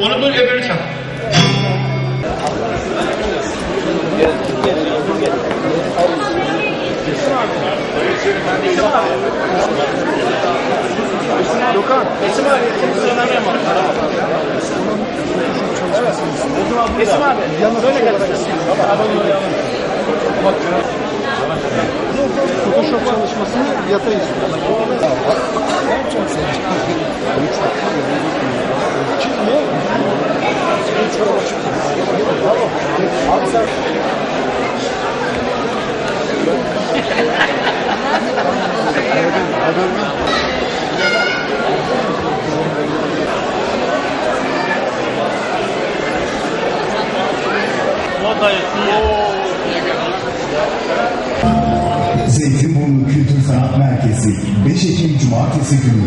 Onu bul öbürünü çal. Dokan. Esim abi, sen arayamam. Esim abi, böyle gel. Photoshop çalışmasını yatay istiyoruz. Ne yapacaksın sen? Ne? Abi sen Zeytinburnu Kültür Sanat Merkezi 5 Ekim Cumartesi günü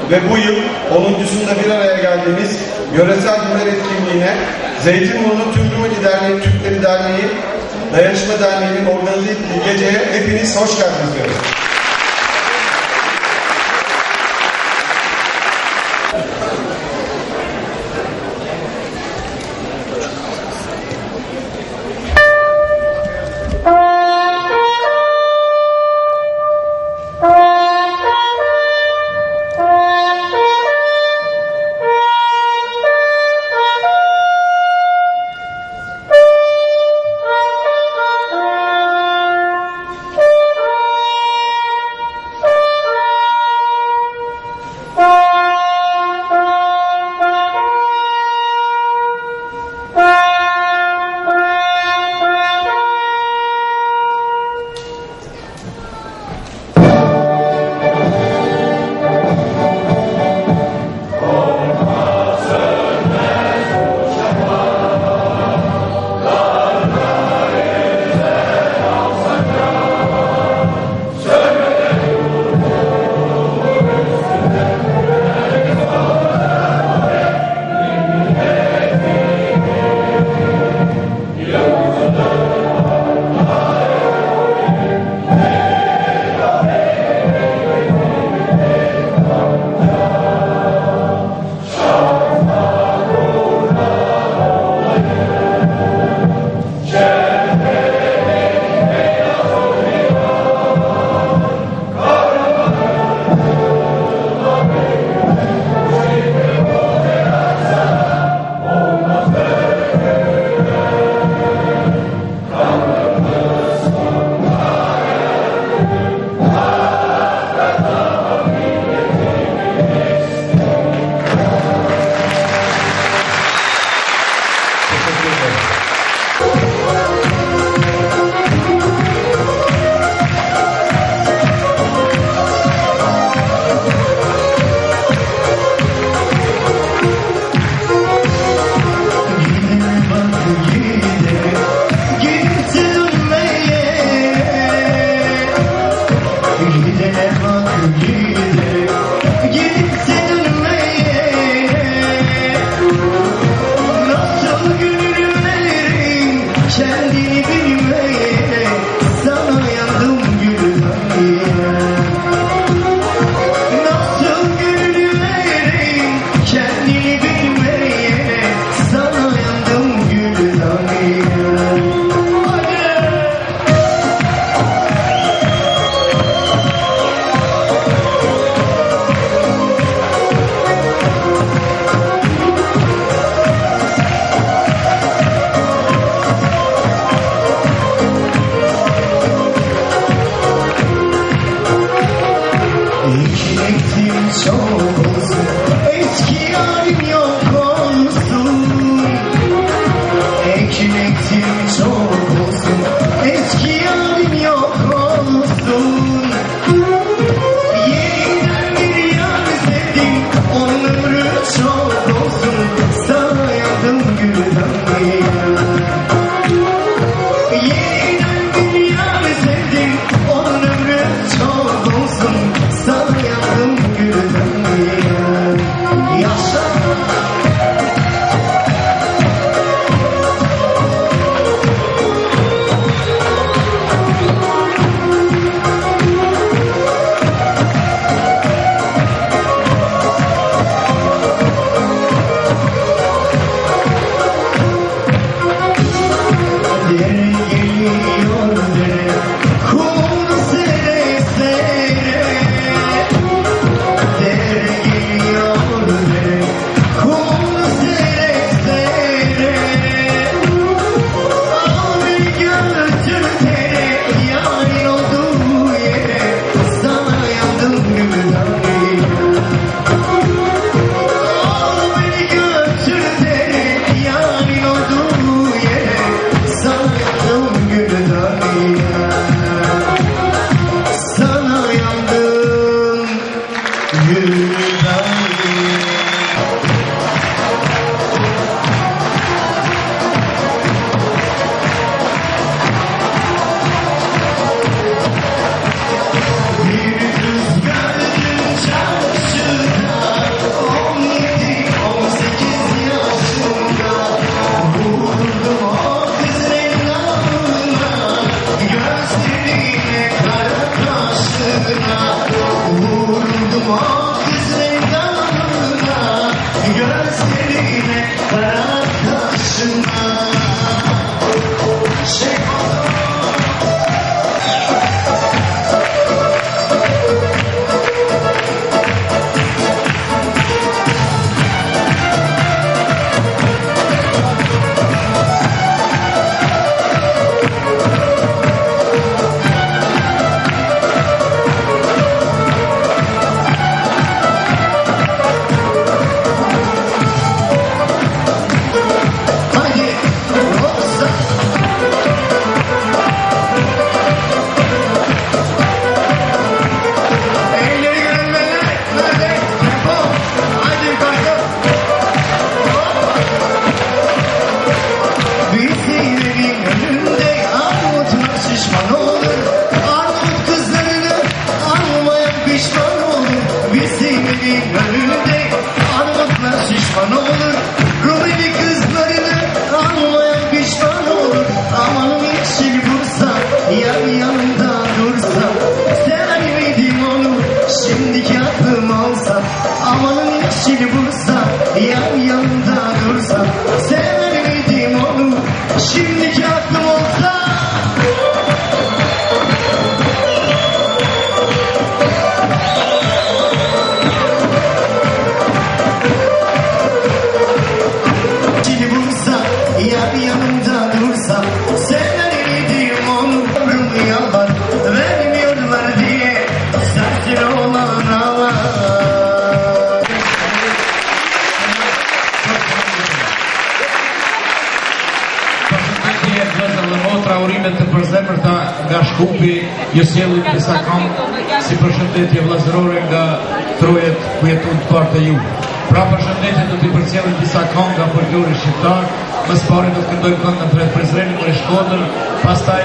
ve bu yıl 10.sunda bir araya geldiğimiz yöresel günler etkinliğine Zeytinburnu Türkmeni Derneği, Türkleri Derneği, Dayanışma Derneği'nin organize ettiği geceye hepiniz hoş geldiniz diyoruz.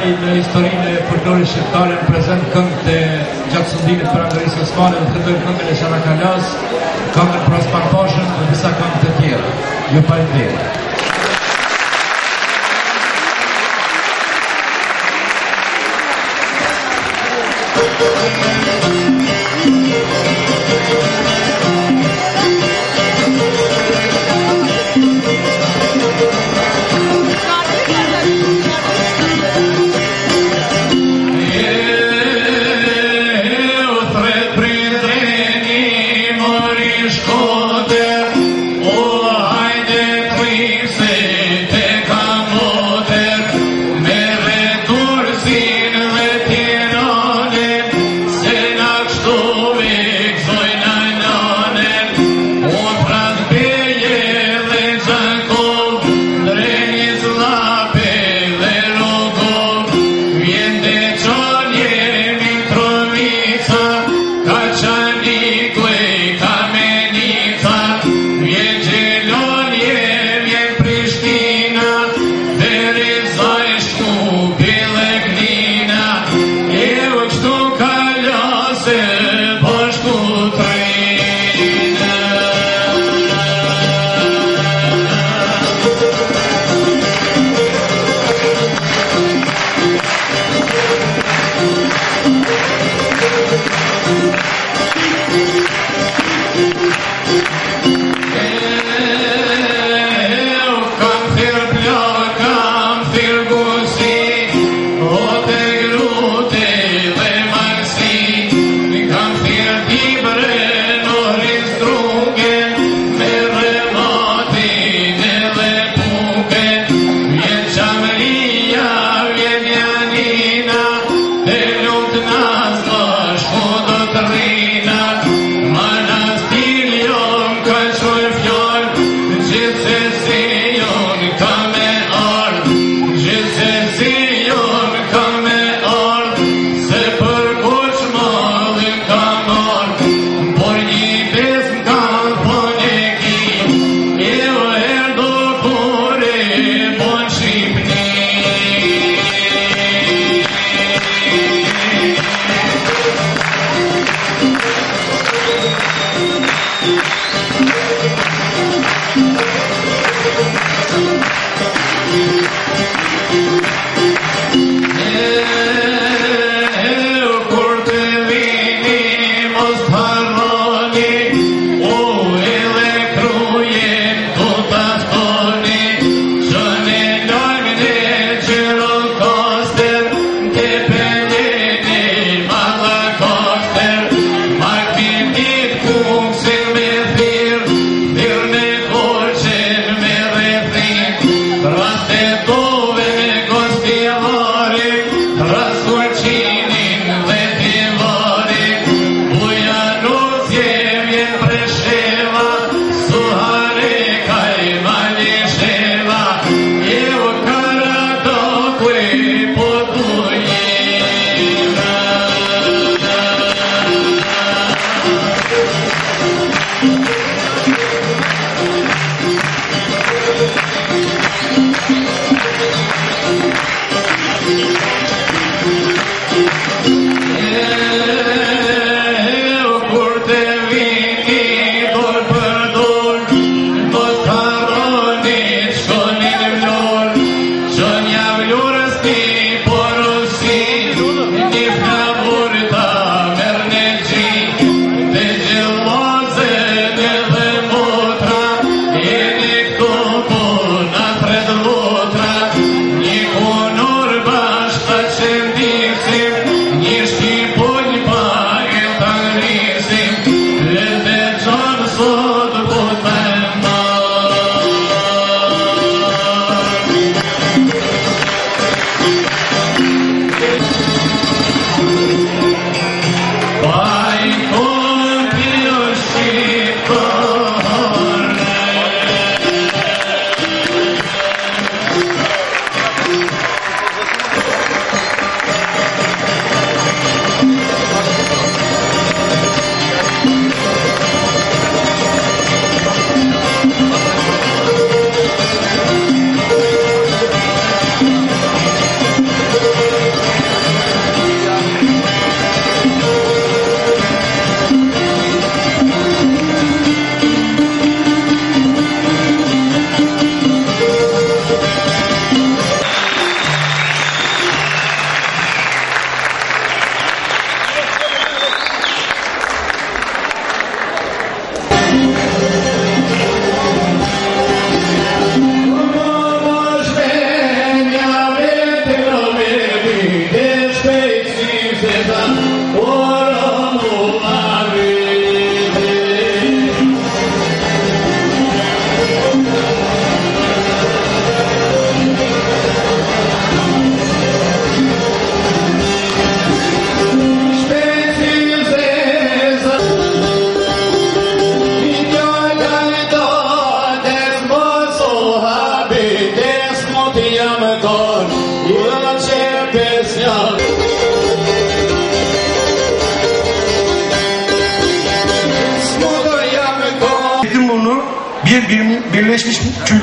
i dhe historinë e përdorit shqiptare në prezent këngë të gjatë sundimit për Andërisë Osmane dhe të dojë këngën e Shana Kalas, këngën për Osman Pashën dhe disa këngë të tjera. Ju parim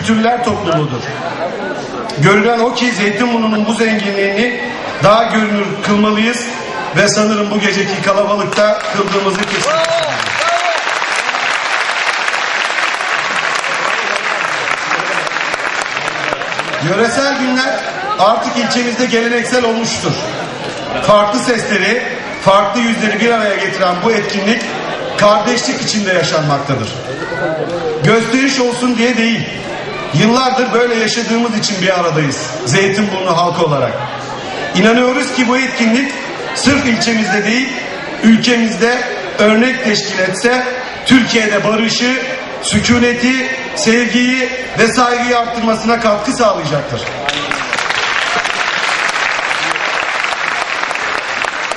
kültürler topluluğudur. Görülen o ki Zeytinburnu'nun bu zenginliğini daha görünür kılmalıyız ve sanırım bu geceki kalabalıkta kıldığımızı kesin. Yöresel günler artık ilçemizde geleneksel olmuştur. Farklı sesleri, farklı yüzleri bir araya getiren bu etkinlik kardeşlik içinde yaşanmaktadır. Gösteriş olsun diye değil, yıllardır böyle yaşadığımız için bir aradayız Zeytinburnu halkı olarak. İnanıyoruz ki bu etkinlik sırf ilçemizde değil, ülkemizde örnek teşkil etse Türkiye'de barışı, sükuneti, sevgiyi ve saygıyı arttırmasına katkı sağlayacaktır.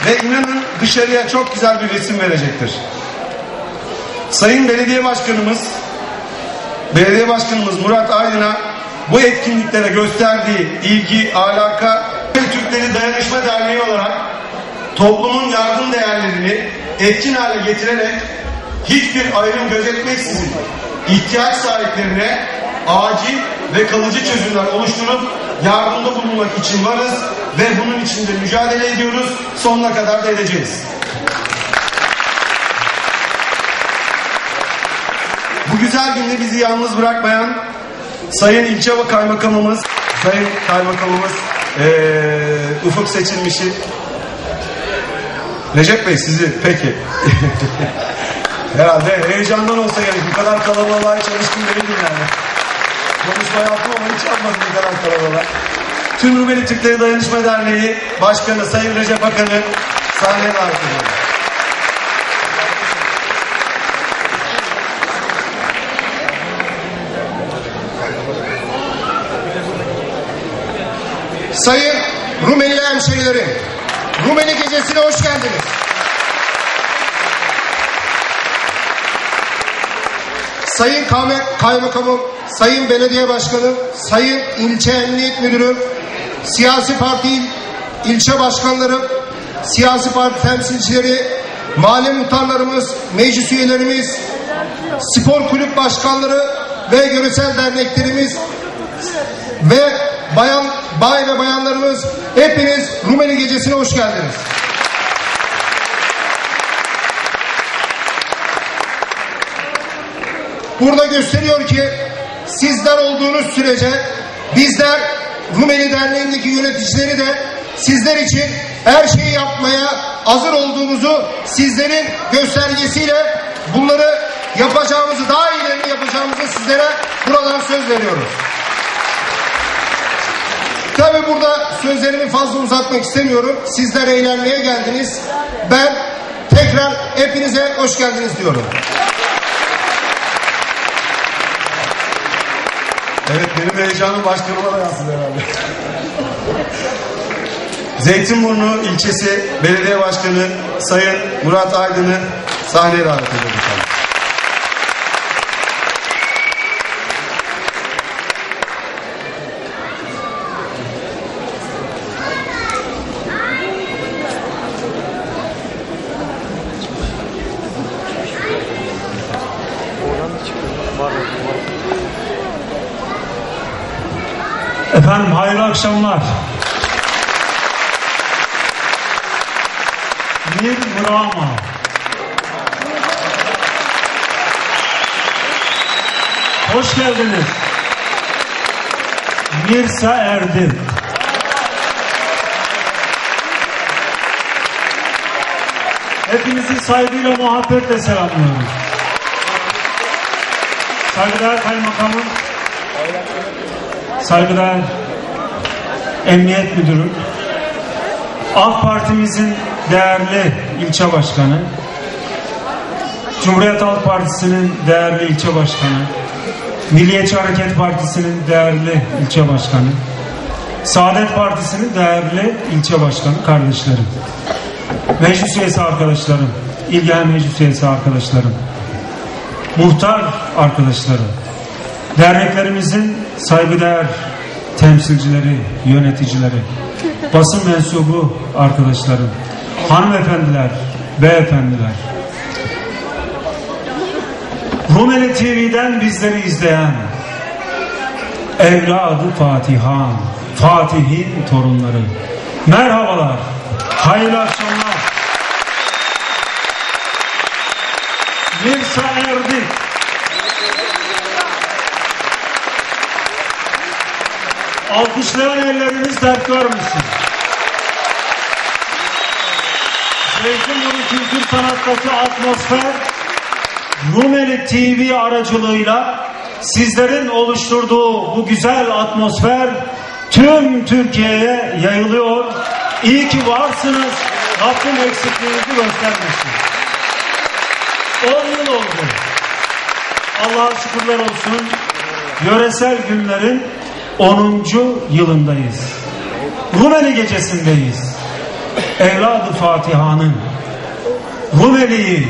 Ve inanın dışarıya çok güzel bir resim verecektir. Sayın Belediye Başkanımız Belediye Başkanımız Murat Aydın'a bu etkinliklere gösterdiği ilgi, alaka Türkleri Dayanışma Derneği olarak toplumun yardım değerlerini etkin hale getirerek hiçbir ayrım gözetmeksizin ihtiyaç sahiplerine acil ve kalıcı çözümler oluşturup yardımda bulunmak için varız ve bunun için de mücadele ediyoruz. Sonuna kadar da edeceğiz. Bu güzel günde bizi yalnız bırakmayan Sayın İlçe Kaymakamımız Sayın Kaymakamımız eee, Ufuk Seçilmiş'i Recep Bey sizi peki. Herhalde heyecandan olsa gerek. Bu kadar kalabalığa hiç alışkın değilim yani. Konuşma yaptım ama hiç yapmadım bu kadar kalabalığa. Tüm Rumeli Türkleri Dayanışma Derneği Başkanı Sayın Recep Akan'ı sahneye davet ediyorum. Sayın Rumeli hemşehrilerim, Rumeli Gecesi'ne hoş geldiniz. Sayın Kayma- Kaymakamım, Sayın Belediye Başkanım, Sayın İlçe Emniyet Müdürüm, siyasi parti il- ilçe başkanlarım, siyasi parti temsilcileri, mahalle muhtarlarımız, meclis üyelerimiz, spor kulüp başkanları ve yöresel derneklerimiz ve bayan bay ve bayanlarımız hepiniz Rumeli Gecesi'ne hoş geldiniz. Burada gösteriyor ki sizler olduğunuz sürece bizler Rumeli Derneği'ndeki yöneticileri de sizler için her şeyi yapmaya hazır olduğumuzu sizlerin göstergesiyle bunları yapacağımızı daha iyilerini yapacağımızı sizlere buradan söz veriyoruz. Tabi burada sözlerimi fazla uzatmak istemiyorum. Sizler eğlenmeye geldiniz. Ben tekrar hepinize hoş geldiniz diyorum. Evet benim heyecanım başkanıma da yansıdı herhalde. Zeytinburnu ilçesi belediye başkanı Sayın Murat Aydın'ı sahneye davet ediyorum. Efendim. Hayırlı akşamlar. Bir Brahma. Hoş geldiniz. Mirsa Erdil. Hepinizi saygıyla muhabbetle selamlıyorum. Saygıdeğer kaymakamım, saygıdeğer Emniyet Müdürü, AK Partimizin değerli ilçe başkanı, Cumhuriyet Halk Partisi'nin değerli ilçe başkanı, Milliyetçi Hareket Partisi'nin değerli ilçe başkanı, Saadet Partisi'nin değerli ilçe başkanı kardeşlerim, meclis üyesi arkadaşlarım, İlgen Meclis üyesi arkadaşlarım, muhtar arkadaşlarım, derneklerimizin saygıdeğer temsilcileri, yöneticileri, basın mensubu arkadaşlarım, hanımefendiler, beyefendiler, Rumeli TV'den bizleri izleyen evladı Fatihan, Fatih'in torunları. Merhabalar, hayırlı akşamlar. Mirsa Erdik, Alkışlayan elleriniz dert görmüşsün. Zeytinburnu Kültür Sanat'taki atmosfer Rumeli TV aracılığıyla sizlerin oluşturduğu bu güzel atmosfer tüm Türkiye'ye yayılıyor. İyi ki varsınız. Rabbim eksikliğinizi göstermesin. 10 yıl oldu. Allah'a şükürler olsun. Yöresel günlerin 10. yılındayız. Rumeli gecesindeyiz. Evladı Fatiha'nın Rumeli'yi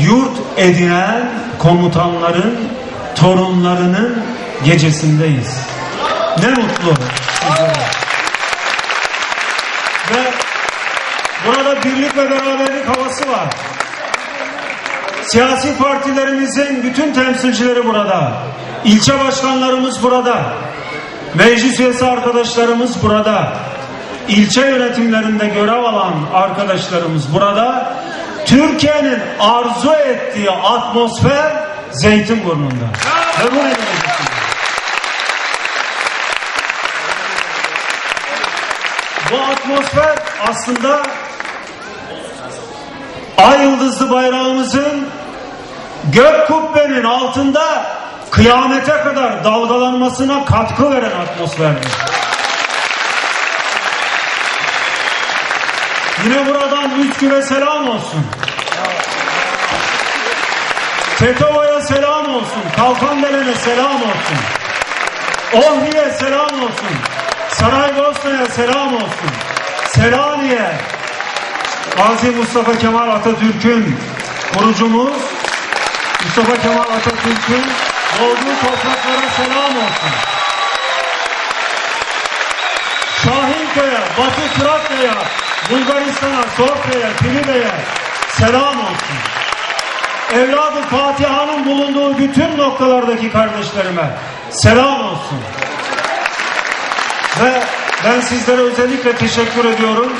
yurt edinen komutanların torunlarının gecesindeyiz. Ne mutlu sizlere. Ve burada birlik ve beraberlik havası var. Siyasi partilerimizin bütün temsilcileri burada. İlçe başkanlarımız burada. Meclis üyesi arkadaşlarımız burada. İlçe yönetimlerinde görev alan arkadaşlarımız burada. Türkiye'nin arzu ettiği atmosfer Zeytinburnu'nda. Ve bu Bu atmosfer aslında ay yıldızlı bayrağımızın gök kubbenin altında kıyamete kadar dalgalanmasına katkı veren atmosferdir. Yine buradan Üsküp'e selam olsun. Tetova'ya selam olsun. Kalkandere'ne selam olsun. Ohri'ye selam olsun. Saraybosna'ya selam olsun. Selanik'e Gazi Mustafa Kemal Atatürk'ün kurucumuz Mustafa Kemal Atatürk'ün doğduğu topraklara selam olsun. Şahinköy'e, Batı Trakya'ya, Bulgaristan'a, Sofya'ya, Tilibe'ye selam olsun. Evladı Fatiha'nın bulunduğu bütün noktalardaki kardeşlerime selam olsun. Ve ben sizlere özellikle teşekkür ediyorum.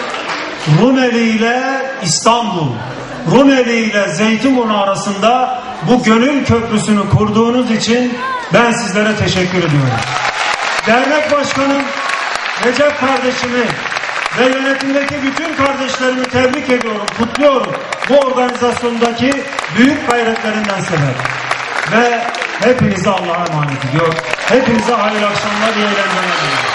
Rumeli ile İstanbul, Rumeli ile Zeytinburnu arasında bu gönül köprüsünü kurduğunuz için ben sizlere teşekkür ediyorum. Dernek başkanım Recep kardeşimi ve yönetimdeki bütün kardeşlerimi tebrik ediyorum, kutluyorum. Bu organizasyondaki büyük gayretlerinden sebep. Ve hepinize Allah'a emanet ediyor. Hepinize hayırlı akşamlar, iyi eğlenceler diliyorum.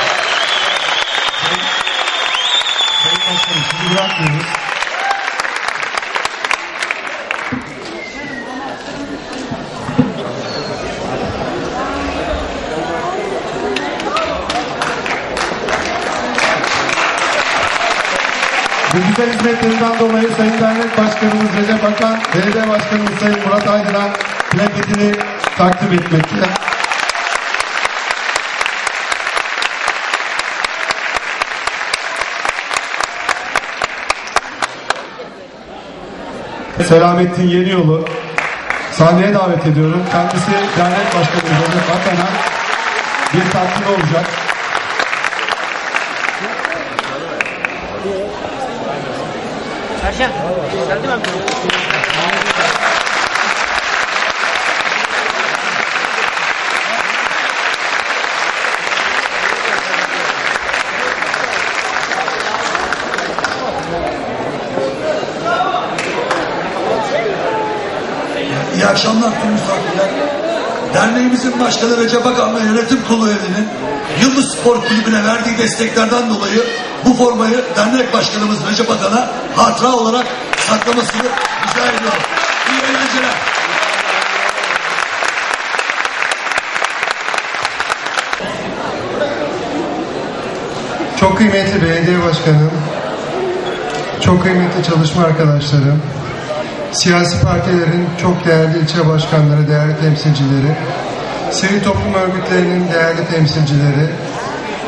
Sayın Başkanım, sizi bırakmıyoruz. Bu güzel hizmetlerinden dolayı Sayın Dernek Başkanımız Recep Akan, Belediye Başkanımız Sayın Murat Aydın'a plaketini takdim etmekte. Selamettin Yeniyolu sahneye davet ediyorum. Kendisi dernek başkanımız Recep Akan'a bir takdim olacak. Erşen. Geldi mi? İyi akşamlar tüm misafirler. Derneğimizin başkanı Recep Akan ve yönetim kurulu üyelerinin Yıldız Spor Kulübü'ne verdiği desteklerden dolayı bu formayı dernek başkanımız Recep Akan'a hatıra olarak saklamasını rica ediyorum. İyi eğlenceler. Çok kıymetli belediye başkanım, çok kıymetli çalışma arkadaşlarım, siyasi partilerin çok değerli ilçe başkanları, değerli temsilcileri, sivil toplum örgütlerinin değerli temsilcileri,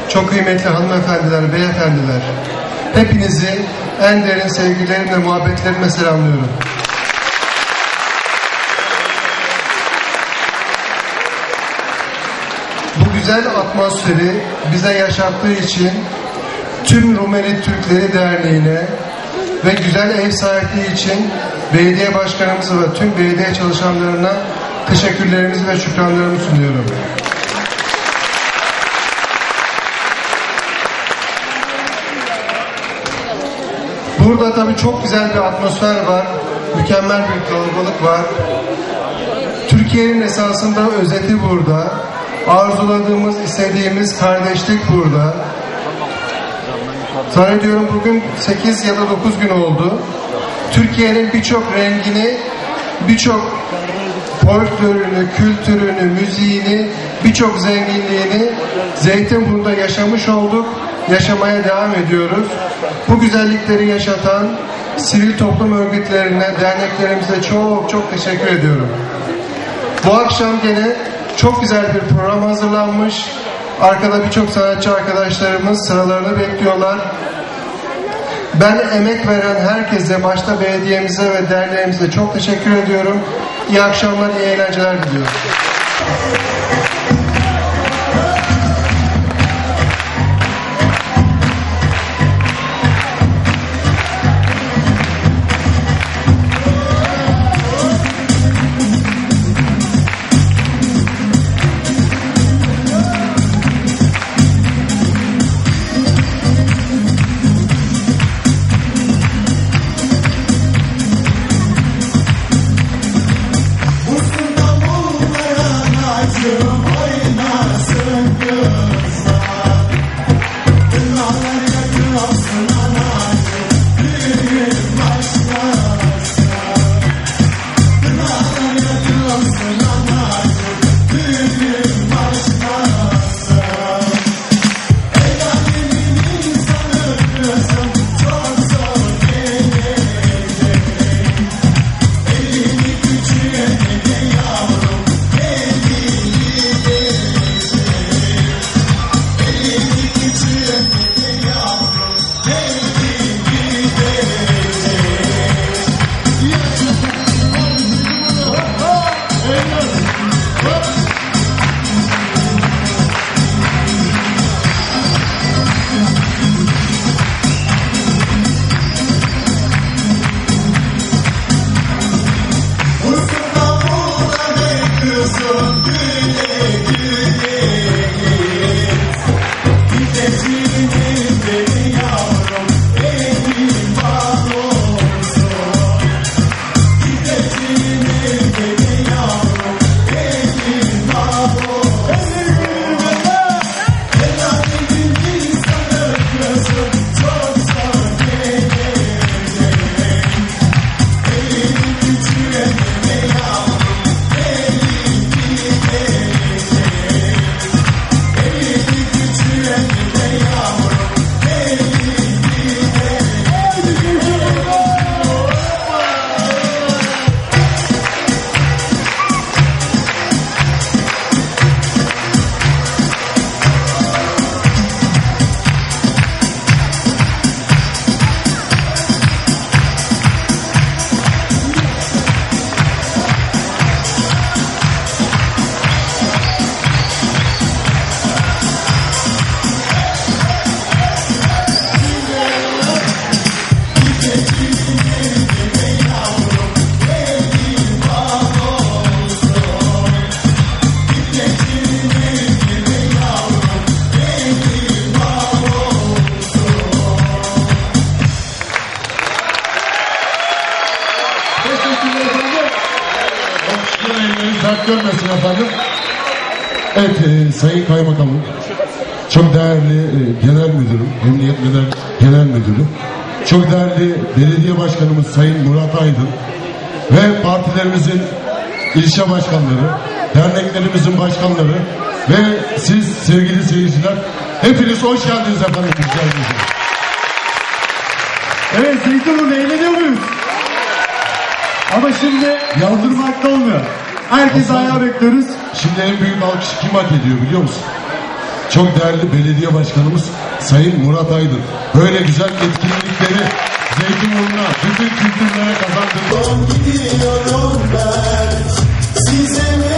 çok kıymetli hanımefendiler, beyefendiler, hepinizi en derin sevgilerimle, muhabbetlerimle selamlıyorum. Bu güzel atmosferi bize yaşattığı için tüm Rumeli Türkleri Derneği'ne ve güzel ev sahipliği için belediye başkanımıza ve tüm belediye çalışanlarına teşekkürlerimizi ve şükranlarımı sunuyorum. Burada tabii çok güzel bir atmosfer var. Mükemmel bir kalabalık var. Türkiye'nin esasında özeti burada. Arzuladığımız, istediğimiz kardeşlik burada. Zannediyorum bugün 8 ya da 9 gün oldu. Türkiye'nin birçok rengini, birçok folklorunu, kültürünü, müziğini, birçok zenginliğini Zeytinburnu'da yaşamış olduk, yaşamaya devam ediyoruz. Bu güzellikleri yaşatan sivil toplum örgütlerine, derneklerimize çok çok teşekkür ediyorum. Bu akşam gene çok güzel bir program hazırlanmış. Arkada birçok sanatçı arkadaşlarımız sıralarını bekliyorlar. Ben emek veren herkese, başta belediyemize ve derneğimize çok teşekkür ediyorum. İyi akşamlar, iyi eğlenceler diliyorum. Sayın Kaymakamım, çok değerli e, Genel Müdürüm, Emniyet Müdür, Genel Müdürü, çok değerli Belediye Başkanımız Sayın Murat Aydın ve partilerimizin ilçe başkanları, derneklerimizin başkanları ve siz sevgili seyirciler hepiniz hoş geldiniz efendim. Güzel güzel. Evet Zeytinburnu eğleniyor muyuz? Ama şimdi yaldırmakta olmuyor. Herkes ayağa bekliyoruz. Şimdi en büyük alkış kim hak ediyor biliyor musun? Çok değerli belediye başkanımız Sayın Murat Aydın. Böyle güzel etkinlikleri Zeytinburnu'na, bütün kültürlere kazandırdı. Gidiyorum ben Size veda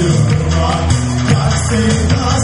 You're my, I say, I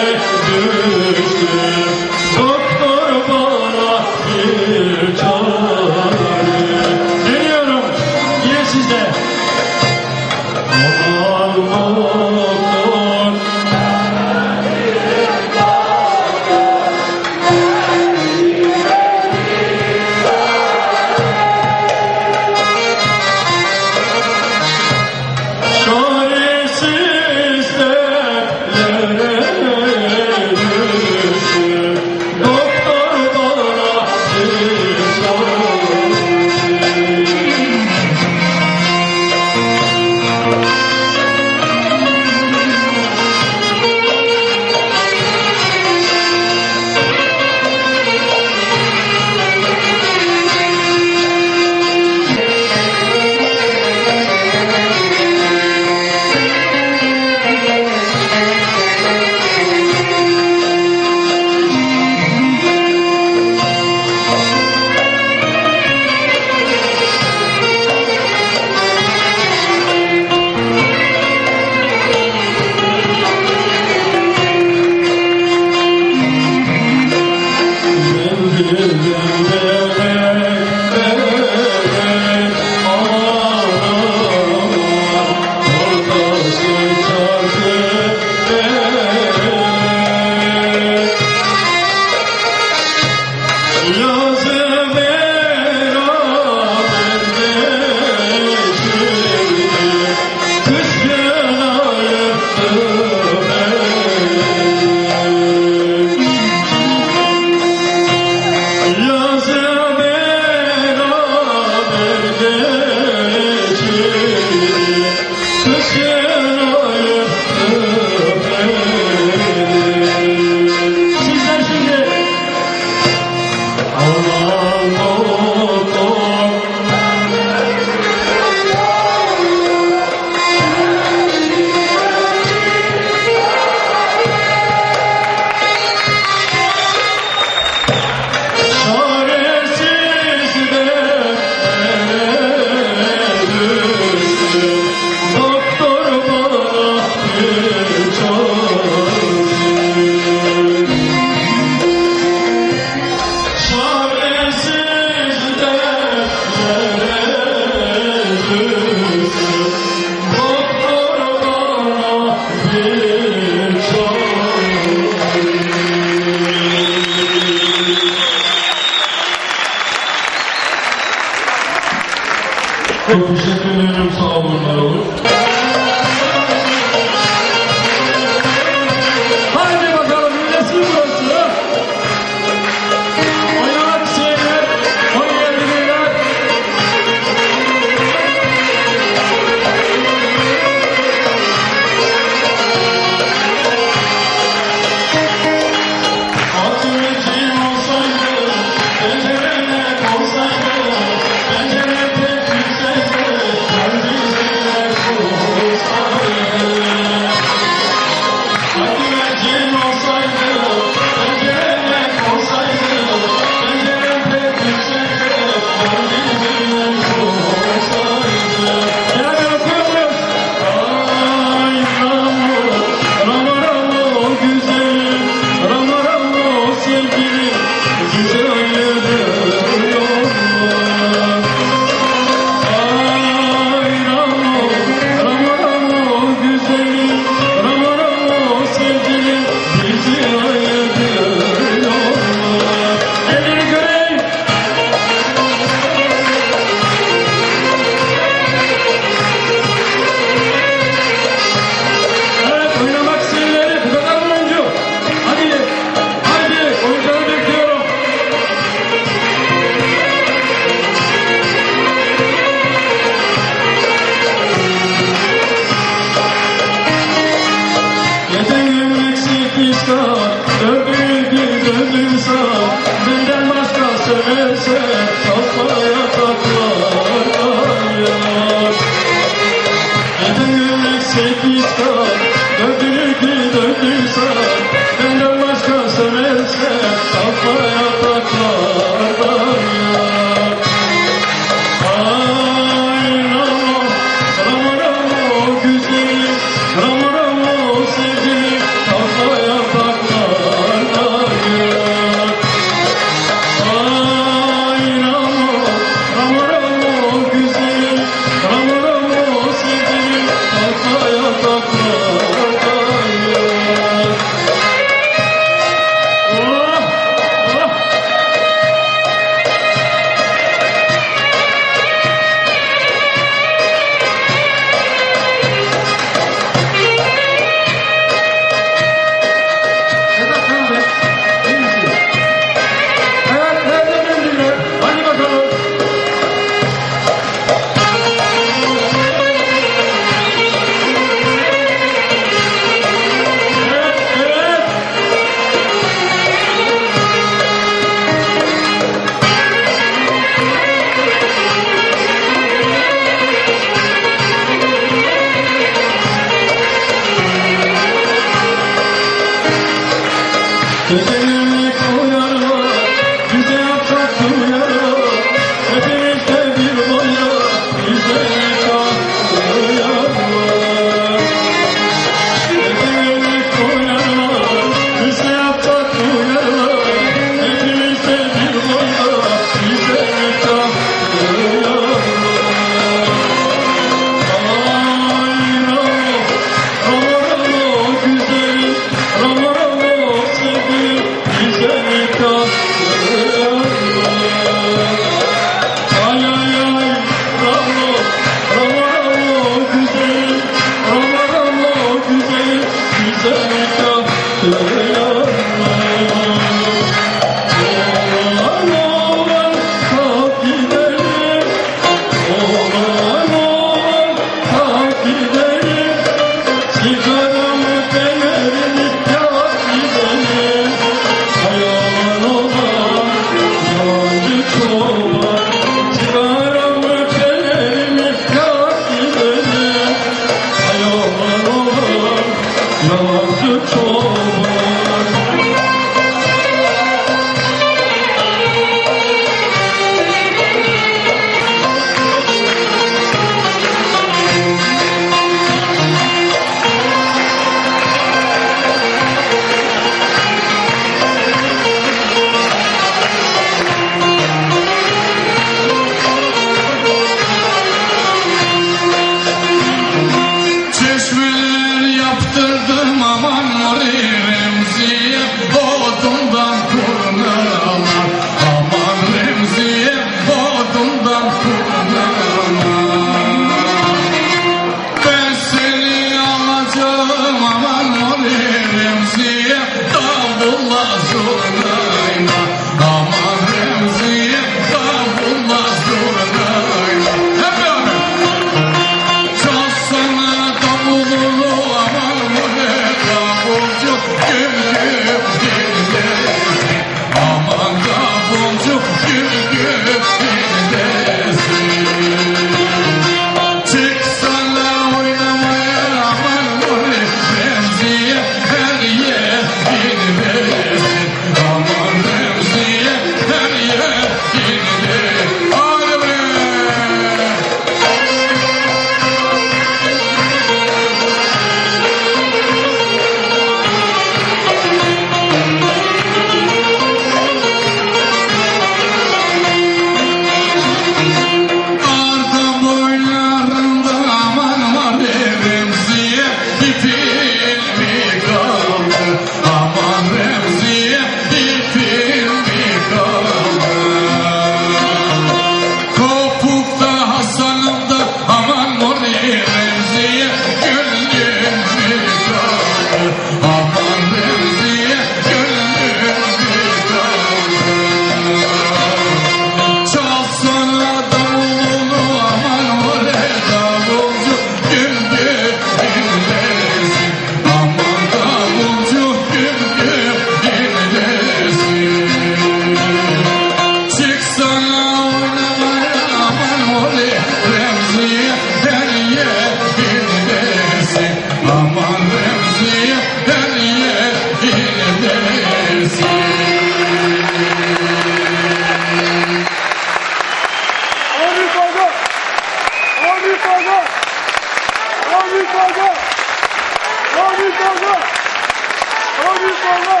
bana.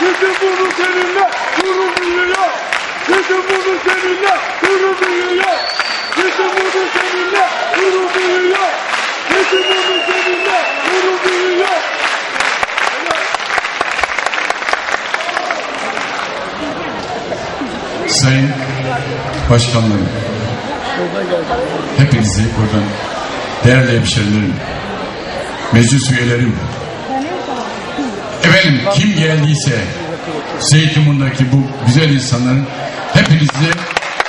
Bizim bunu seninle gurur duyuyor. Bizim bunu seninle gurur duyuyor. Bizim bunu seninle gurur duyuyor. Bizim bunu seninle gurur duyuyor. Sayın Başkanlarım, hepinizi buradan değerli hemşerilerim, meclis üyelerim, efendim kim geldiyse Zeytinburnu'ndaki bu güzel insanların hepinizi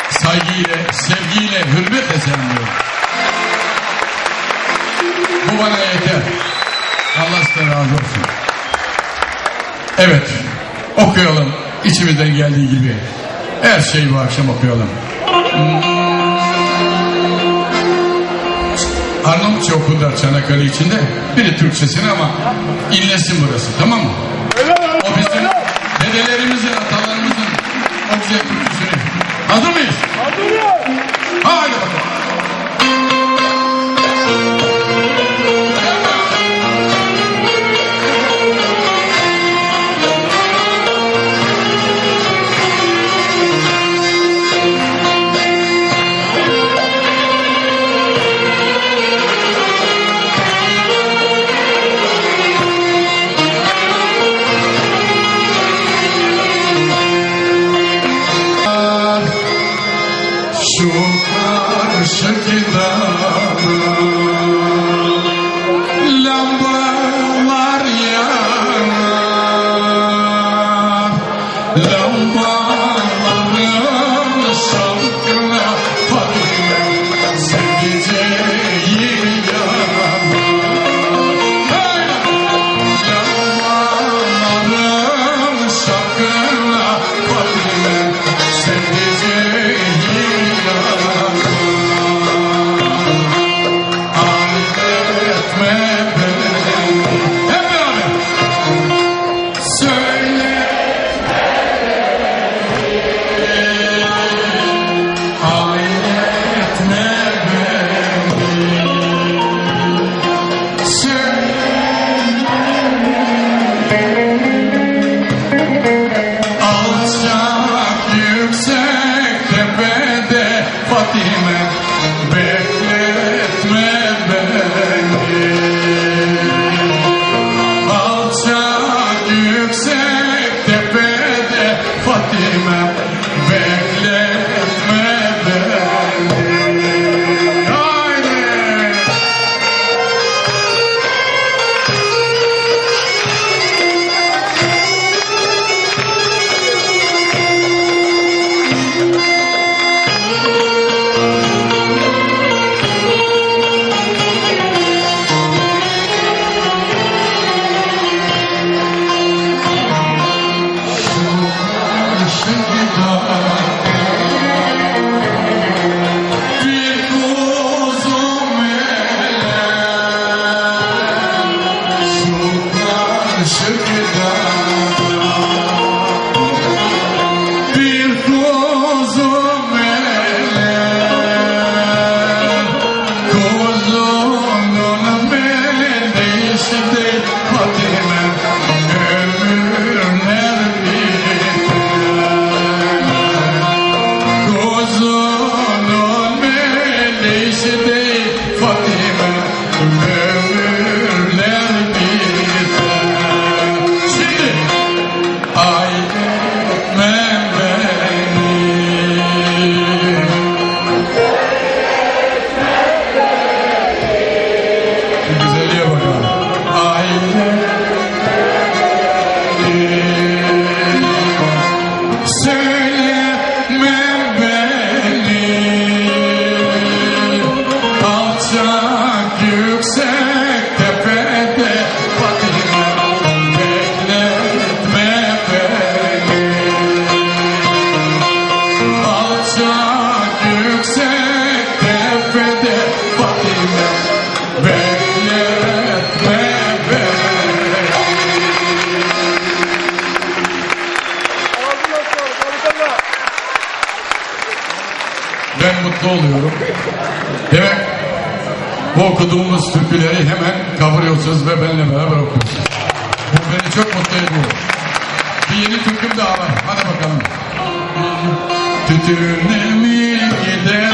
saygıyla, sevgiyle, hürmetle selamlıyorum. Bu bana yeter. Allah size razı olsun. Evet, okuyalım içimizden geldiği gibi. Her şeyi bu akşam okuyalım. Arnavutça okulda Çanakkale içinde. Biri Türkçesini ama inlesin burası tamam mı? O bizim dedelerimizin, atalarımızın o güzel türküsünü. Hazır mıyız? Hazırız. Haydi bakalım. Ben mutlu oluyorum. Demek bu okuduğumuz türküleri hemen kavuruyorsunuz ve benimle beraber okuyorsunuz. çok mutlu ediyor. Bir yeni türküm daha var. Hadi bakalım. Tütüne mi gidersin